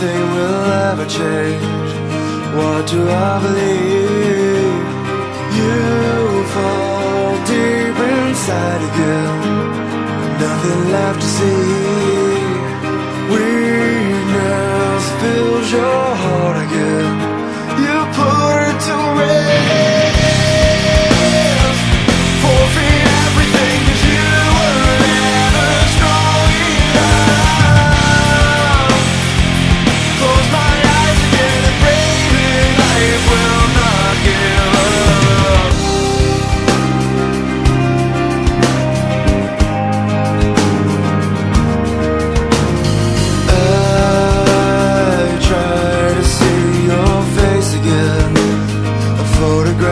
nothing will ever change. What do I believe? You fall deep inside again. Nothing left to see. Weakness fills your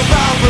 around